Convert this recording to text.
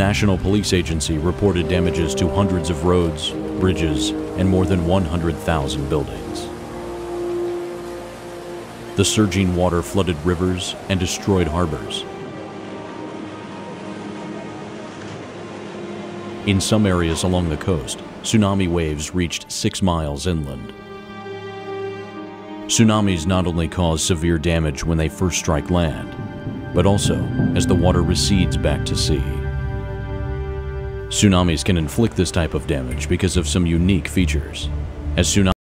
National Police Agency reported damages to hundreds of roads, bridges, and more than 100,000 buildings. The surging water flooded rivers and destroyed harbors. In some areas along the coast, tsunami waves reached six miles inland. Tsunamis not only cause severe damage when they first strike land, but also as the water recedes back to sea. Tsunamis can inflict this type of damage because of some unique features. As tsunamis